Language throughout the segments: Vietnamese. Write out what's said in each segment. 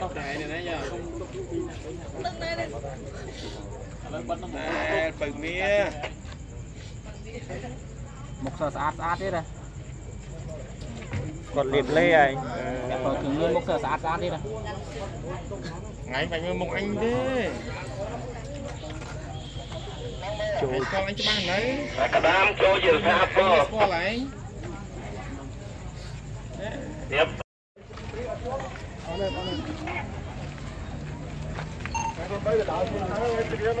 tóc này này nãy giờ không tóc này này nè bừng mía một sờ sát sát thế này còn liệt lê này còn thường lên một sờ sát sát thế này ngay phải mông anh thế ចូលស្គាល់ឯងច្បាស់នៅកដាមចូលជាសាពលស្គាល់ឯងទៀតអរអរទៅទៅដល់ទៅទៅ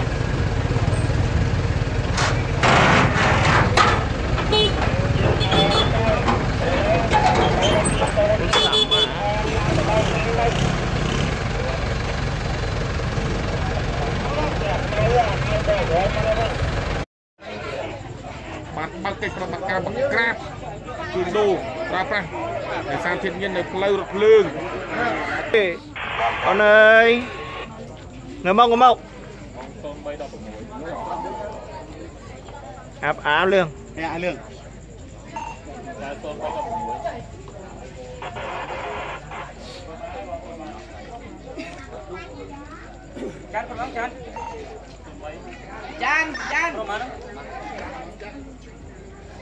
បានបើកកិច្ចប្រតិបត្តិការបង្ក្រាបជួញដូរប្រើប្រាស់ឯសារធាតុញៀននៅផ្លូវរថភ្លើងអូនអើយនៅមកមកអាប់អាលឿងអាលឿងកាន់ប្រឡងកាន់ចានចានប្រមាណ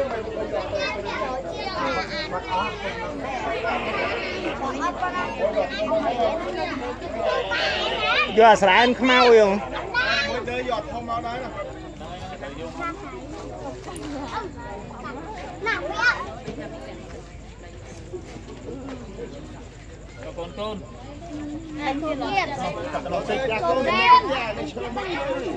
យកអាស្រែមខ្មៅយងទៅយកធំមកដែរណាកូនកូនតែទៀតកូនតែឆ្លងមក